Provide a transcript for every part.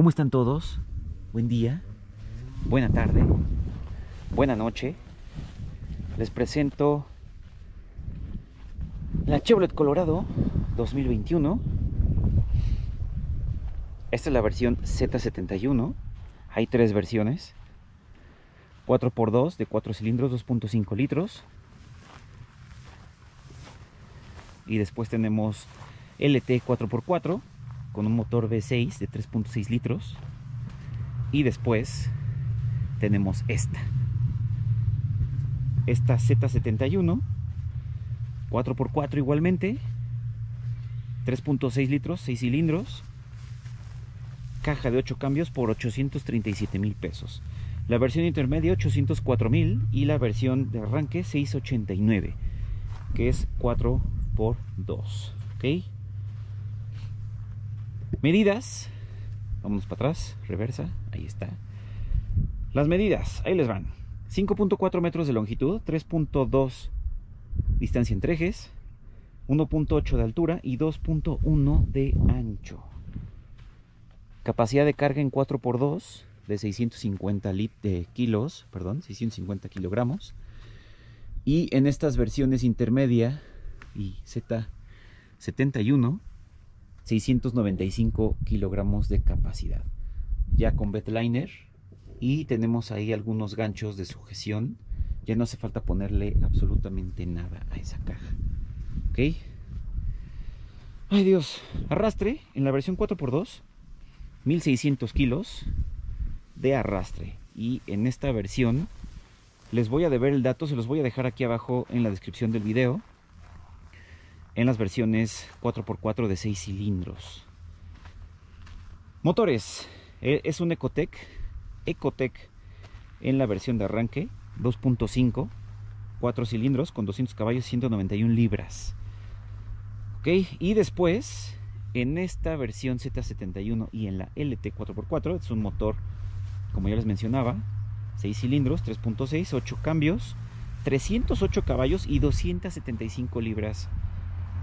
¿Cómo están todos? Buen día, buena tarde, buena noche. Les presento la Chevrolet Colorado 2021. Esta es la versión Z71. Hay tres versiones. 4x2 de 4 cilindros, 2.5 litros. Y después tenemos LT 4x4 con un motor V6 de 3.6 litros. Y después tenemos esta. Esta Z71, 4x4 igualmente, 3.6 litros, 6 cilindros, caja de 8 cambios por 837 mil pesos. La versión intermedia 804 mil y la versión de arranque 689, que es 4x2. ¿Ok? Medidas. Vámonos para atrás, reversa, ahí está. Las medidas, ahí les van. 5.4 metros de longitud, 3.2 distancia entre ejes, 1.8 de altura y 2.1 de ancho. Capacidad de carga en 4x2 de 650 de kilos, perdón, 650 kilogramos. Y en estas versiones intermedia y Z71 695 kilogramos de capacidad. Ya con bedliner y tenemos ahí algunos ganchos de sujeción. Ya no hace falta ponerle absolutamente nada a esa caja. ¿Ok? Ay Dios, arrastre en la versión 4x2, 1600 kilos de arrastre. Y en esta versión les voy a deber el dato, se los voy a dejar aquí abajo en la descripción del video en las versiones 4x4 de 6 cilindros. Motores, e, es un Ecotec, Ecotec en la versión de arranque 2.5, 4 cilindros con 200 caballos, 191 libras. Ok, y después en esta versión Z71 y en la LT 4x4 es un motor, como ya les mencionaba, 6 cilindros, 3.6, 8 cambios, 308 caballos y 275 libras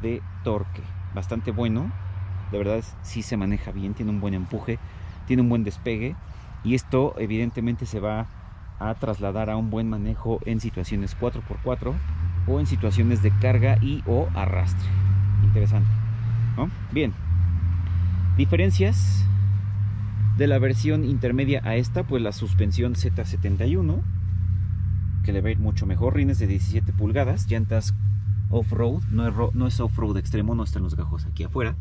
de torque. Bastante bueno. De verdad sí se maneja bien, tiene un buen empuje, tiene un buen despegue. Y esto evidentemente se va a trasladar a un buen manejo en situaciones 4x4 o en situaciones de carga y o arrastre. Interesante. Bien. Diferencias de la versión intermedia a esta, pues la suspensión Z71, que le va a ir mucho mejor, rines de 17 pulgadas, llantas off-road, no es, no es off-road extremo, no están los gajos aquí afuera,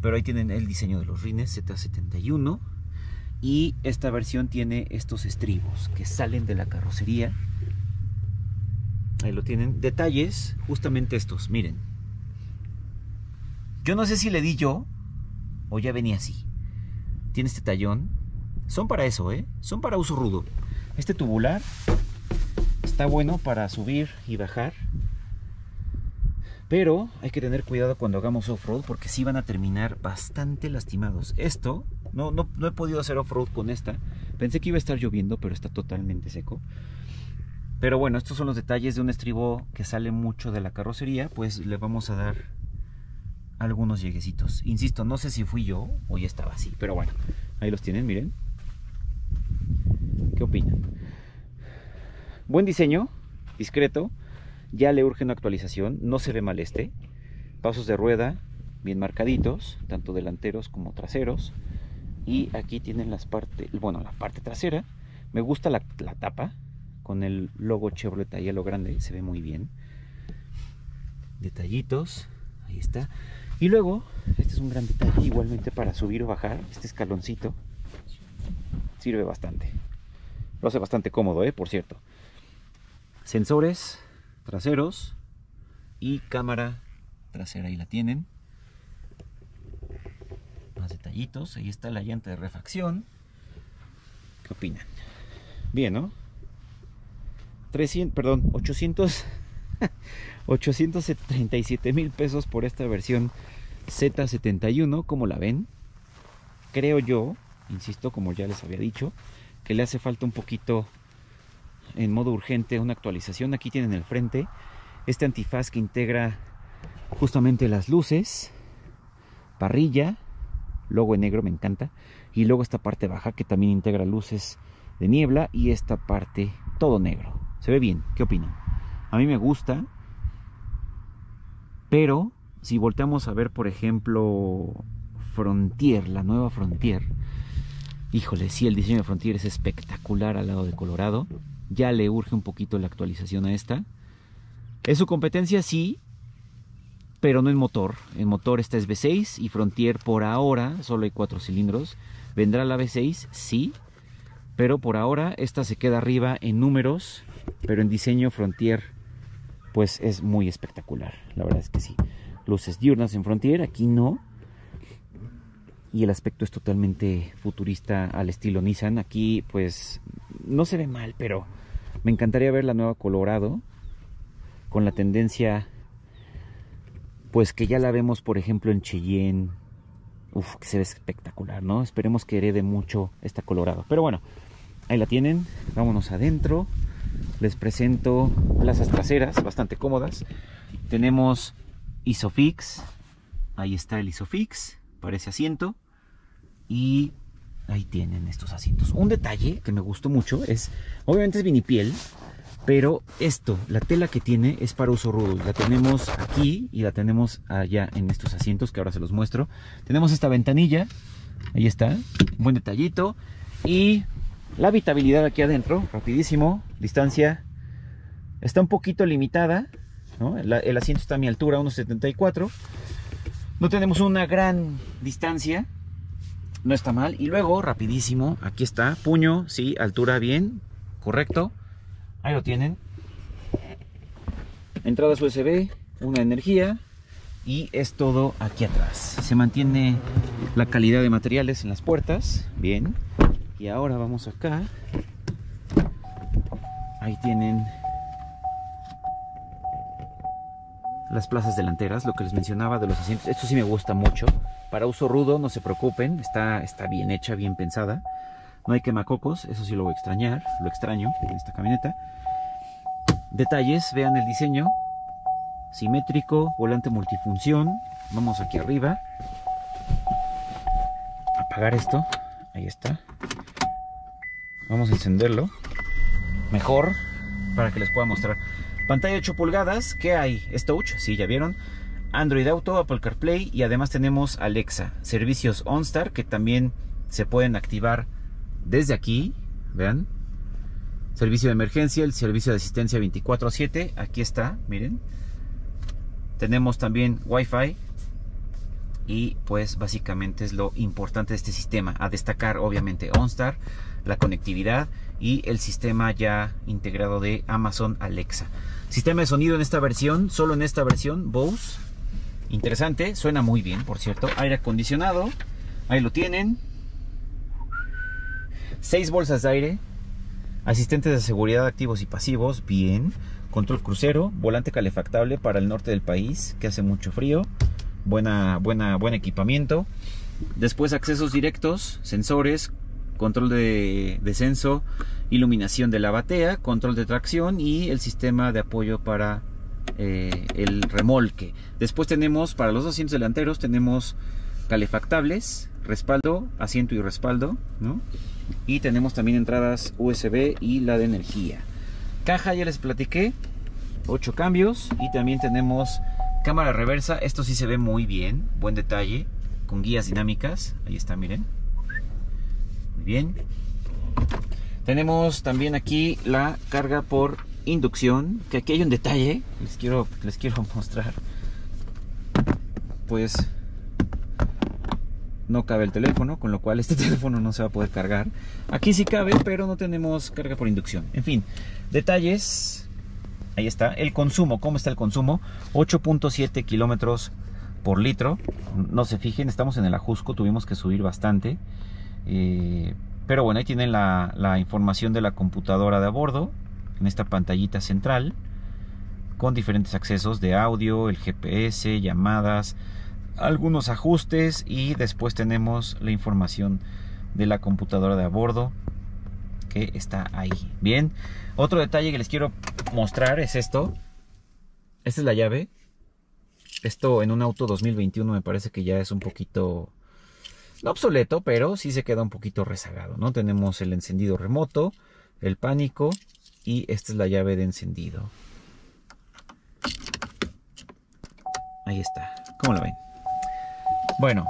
pero ahí tienen el diseño de los rines Z71 y esta versión tiene estos estribos que salen de la carrocería. Ahí lo tienen. Detalles, justamente estos, miren. Yo no sé si le di yo o ya venía así. Tiene este tallón. Son para eso, ¿eh? Son para uso rudo. Este tubular está bueno para subir y bajar. Pero hay que tener cuidado cuando hagamos off-road porque sí van a terminar bastante lastimados. Esto, no, no, no he podido hacer off-road con esta. Pensé que iba a estar lloviendo, pero está totalmente seco. Pero bueno, estos son los detalles de un estribo que sale mucho de la carrocería. Pues le vamos a dar algunos lleguecitos. Insisto, no sé si fui yo o ya estaba así. Pero bueno, ahí los tienen, miren. ¿Qué opinan? Buen diseño, discreto ya le urge una actualización, no se ve mal este. Pasos de rueda bien marcaditos, tanto delanteros como traseros. Y aquí tienen las partes, bueno, la parte trasera. Me gusta la, tapa con el logo Chevrolet ahí a lo grande, se ve muy bien. Detallitos, ahí está. Y luego, este es un gran detalle igualmente para subir o bajar, este escaloncito sirve bastante. Lo hace bastante cómodo, ¿eh? por cierto. Sensores traseros y cámara trasera. Ahí la tienen. Más detallitos. Ahí está la llanta de refacción. ¿Qué opinan? Bien, ¿no? 300, perdón, 800, 837 mil pesos por esta versión Z71. como la ven? Creo yo, insisto, como ya les había dicho, que le hace falta un poquito en modo urgente una actualización. Aquí tienen el frente este antifaz que integra justamente las luces, parrilla, logo en negro me encanta, y luego esta parte baja que también integra luces de niebla y esta parte todo negro. Se ve bien, ¿qué opinan? A mí me gusta, pero si volteamos a ver, por ejemplo, Frontier, la nueva Frontier, híjole, sí, el diseño de Frontier es espectacular al lado de Colorado. Ya le urge un poquito la actualización a esta. ¿Es su competencia? Sí, pero no en motor. En motor esta es V6 y Frontier por ahora solo hay cuatro cilindros. ¿Vendrá la V6? Sí, pero por ahora esta se queda arriba en números, pero en diseño Frontier pues es muy espectacular, la verdad es que sí. Luces diurnas en Frontier, aquí no. Y el aspecto es totalmente futurista al estilo Nissan. Aquí pues no se ve mal, pero me encantaría ver la nueva Colorado con la tendencia pues que ya la vemos por ejemplo en Cheyenne. Uf, que se ve espectacular, ¿no? Esperemos que herede mucho esta Colorado. Pero bueno, ahí la tienen. Vámonos adentro. Les presento plazas traseras bastante cómodas. Tenemos Isofix. Ahí está el Isofix. Parece asiento. Y ahí tienen estos asientos. Un detalle que me gustó mucho es, obviamente es vinipiel, pero esto, la tela que tiene es para uso rudo. La tenemos aquí y la tenemos allá en estos asientos que ahora se los muestro. Tenemos esta ventanilla, ahí está, buen detallito. Y la habitabilidad aquí adentro, rapidísimo, distancia está un poquito limitada. El, asiento está a mi altura, 1.74. No tenemos una gran distancia, no está mal. Y luego, rapidísimo, aquí está, puño, sí, altura bien, correcto. Ahí lo tienen. Entradas USB, una energía y es todo aquí atrás. Se mantiene la calidad de materiales en las puertas, bien. Y ahora vamos acá. Ahí tienen las plazas delanteras, lo que les mencionaba de los asientos. Esto sí me gusta mucho. Para uso rudo, no se preocupen, está, está bien hecha, bien pensada. No hay quemacocos, eso sí lo voy a extrañar, lo extraño en esta camioneta. Detalles, vean el diseño. Simétrico, volante multifunción. Vamos aquí arriba. Apagar esto. Ahí está. Vamos a encenderlo. Mejor para que les pueda mostrar. Pantalla 8 pulgadas. ¿Qué hay? ¿Es touch? Sí, ya vieron. Android Auto, Apple CarPlay y además tenemos Alexa. Servicios OnStar que también se pueden activar desde aquí. Vean servicio de emergencia, el servicio de asistencia 24/7, aquí está, miren. Tenemos también Wi-Fi y pues básicamente es lo importante de este sistema. A destacar obviamente OnStar, la conectividad y el sistema ya integrado de Amazon Alexa. Sistema de sonido en esta versión, solo en esta versión, Bose. Interesante, suena muy bien, por cierto. Aire acondicionado, ahí lo tienen. Seis bolsas de aire, Asistentes de seguridad activos y pasivos, bien. Control crucero, volante calefactable para el norte del país, que hace mucho frío. Buena, buena, buen equipamiento. Después accesos directos, sensores, control de descenso, iluminación de la batea, control de tracción y el sistema de apoyo para eh, el remolque. Después tenemos para los asientos delanteros tenemos calefactables, respaldo, asiento y respaldo, y tenemos también entradas USB y la de energía. Caja ya les platiqué, 8 cambios y también tenemos cámara reversa, esto sí se ve muy bien, buen detalle, con guías dinámicas, ahí está, miren. Muy bien. Tenemos también aquí la carga por inducción, que aquí hay un detalle, les quiero, les quiero mostrar. Pues no cabe el teléfono, con lo cual este teléfono no se va a poder cargar. Aquí sí cabe, pero no tenemos carga por inducción. En fin, detalles. Ahí está. El consumo, ¿cómo está el consumo? 8.7 kilómetros por litro. No se fijen, estamos en el Ajusco, tuvimos que subir bastante. Eh, pero bueno, ahí tienen la, la información de la computadora de a bordo, en esta pantallita central, con diferentes accesos de audio, el GPS, llamadas, algunos ajustes y después tenemos la información de la computadora de a bordo que está ahí. Bien, otro detalle que les quiero mostrar es esto. Esta es la llave. Esto en un auto 2021 me parece que ya es un poquito no obsoleto, pero sí se queda un poquito rezagado, ¿no? Tenemos el encendido remoto, el pánico y esta es la llave de encendido. Ahí está. ¿Cómo lo ven? Bueno,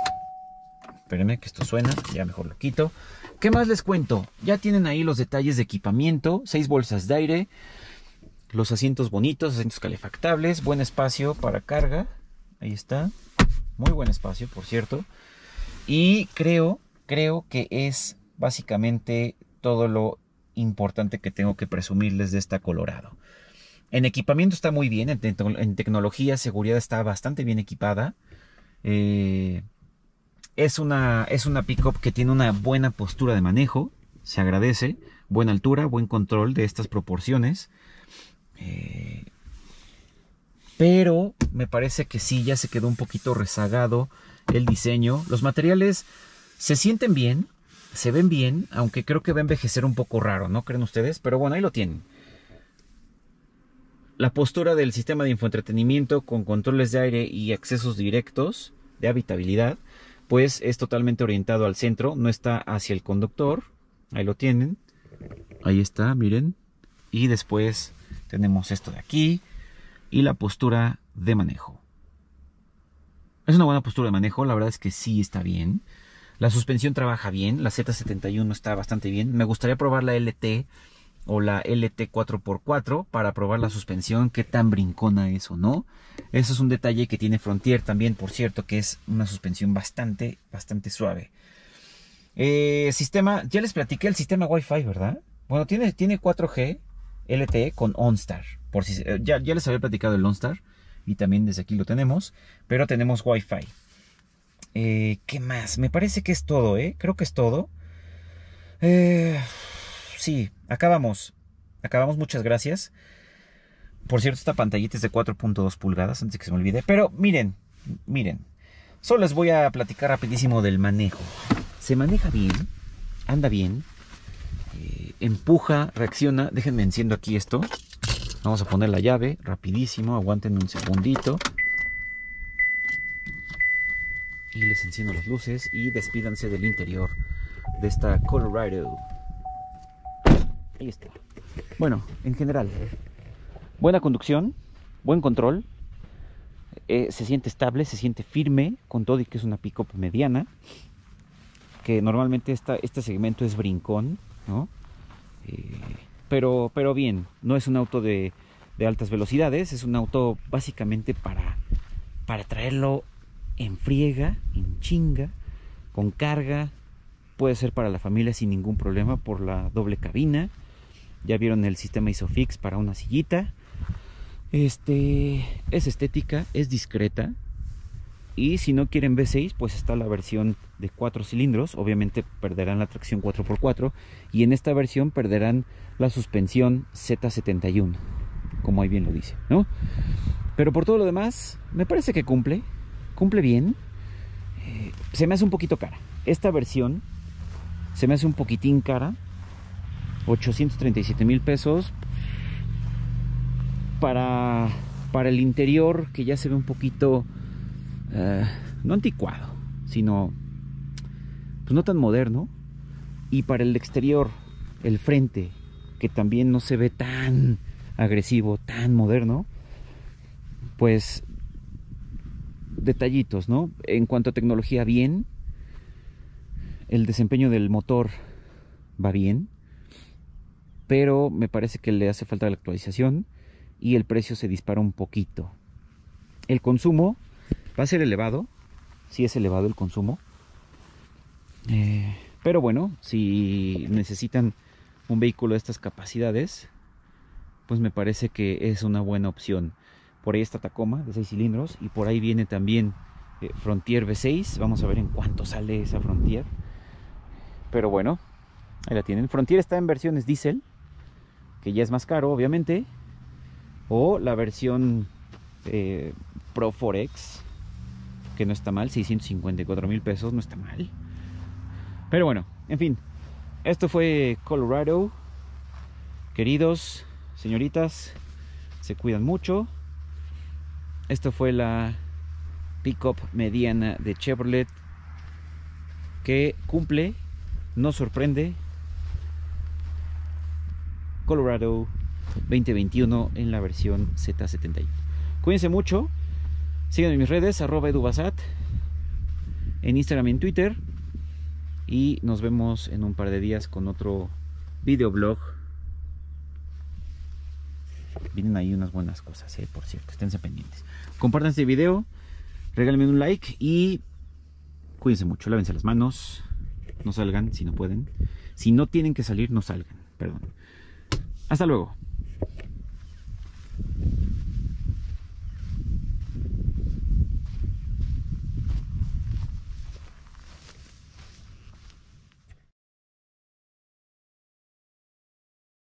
espérenme que esto suena, ya mejor lo quito. ¿Qué más les cuento? Ya tienen ahí los detalles de equipamiento, seis bolsas de aire, los asientos bonitos, asientos calefactables, buen espacio para carga. Ahí está. Muy buen espacio, por cierto. Y creo, creo que es básicamente todo lo importante que tengo que presumirles de esta Colorado. En equipamiento está muy bien, en, tecnología, seguridad está bastante bien equipada. Eh, es una, es una pickup que tiene una buena postura de manejo, se agradece, buena altura, buen control de estas proporciones. Eh, pero me parece que sí, ya se quedó un poquito rezagado el diseño. Los materiales se sienten bien, se ven bien, aunque creo que va a envejecer un poco raro, ¿no creen ustedes? Pero bueno, ahí lo tienen. La postura del sistema de infoentretenimiento con controles de aire y accesos directos de habitabilidad, pues es totalmente orientado al centro, no está hacia el conductor. Ahí lo tienen. Ahí está, miren. Y después tenemos esto de aquí y la postura de manejo. Es una buena postura de manejo, la verdad es que sí está bien. La suspensión trabaja bien, la Z71 está bastante bien. Me gustaría probar la LT o la LT 4x4 para probar la suspensión, qué tan brincona es o no. Eso es un detalle que tiene Frontier también, por cierto, que es una suspensión bastante, bastante suave. Eh, sistema, ya les platiqué el sistema Wi-Fi, ¿verdad? Bueno, tiene, tiene 4G LTE con OnStar. Por si, eh, ya, ya les había platicado el OnStar y también desde aquí lo tenemos, pero tenemos Wi-Fi. Eh, ¿Qué más? Me parece que es todo, ¿eh? Creo que es todo. Eh, sí, acabamos. Acabamos, muchas gracias. Por cierto, esta pantallita es de 4.2 pulgadas, antes que se me olvide. Pero miren, miren. Solo les voy a platicar rapidísimo del manejo. Se maneja bien, anda bien, eh, empuja, reacciona. Déjenme enciendo aquí esto. Vamos a poner la llave rapidísimo, aguanten un segundito y les enciendo las luces y despídanse del interior de esta Colorado. Ahí está. Bueno, en general, buena conducción, buen control, eh, se siente estable, se siente firme, con todo y que es una pick-up mediana, que normalmente esta, este segmento es brincón, ¿no? Eh, pero, pero bien, no es un auto de, de altas velocidades, es un auto básicamente para, para traerlo en friega, en chinga, con carga. Puede ser para la familia sin ningún problema por la doble cabina. Ya vieron el sistema Isofix para una sillita. Este es estética, es discreta. Y si no quieren V6, pues está la versión de 4 cilindros. Obviamente perderán la tracción 4x4. Y en esta versión perderán la suspensión Z71. Como ahí bien lo dice, ¿no? Pero por todo lo demás, me parece que cumple cumple bien. Eh, se me hace un poquito cara. Esta versión se me hace un poquitín cara. 837 mil pesos. Para, para el interior que ya se ve un poquito, eh, no anticuado, sino pues no tan moderno. Y para el exterior, el frente, que también no se ve tan agresivo, tan moderno, pues detallitos, ¿no? En cuanto a tecnología, bien. El desempeño del motor va bien. Pero me parece que le hace falta la actualización y el precio se dispara un poquito. El consumo va a ser elevado. Sí es elevado el consumo. Eh, pero bueno, si necesitan un vehículo de estas capacidades, pues me parece que es una buena opción. Por ahí está Tacoma de 6 cilindros y por ahí viene también eh, Frontier V6. Vamos a ver en cuánto sale esa Frontier. Pero bueno, ahí la tienen. Frontier está en versiones diésel, que ya es más caro, obviamente. O la versión eh, Pro Forex, que no está mal, 654 mil pesos, no está mal. Pero bueno, en fin, esto fue Colorado. Queridos, señoritas, se cuidan mucho. Esto fue la pickup mediana de Chevrolet que cumple, nos sorprende. Colorado 2021 en la versión Z71. Cuídense mucho. Síganme en mis redes, arroba edubasat, en Instagram y en Twitter. Y nos vemos en un par de días con otro videoblog. Vienen ahí unas buenas cosas, eh, por cierto. Esténse pendientes. Compartan este video, regálenme un like y cuídense mucho. Lávense las manos. No salgan si no pueden. Si no tienen que salir, no salgan. Perdón. Hasta luego.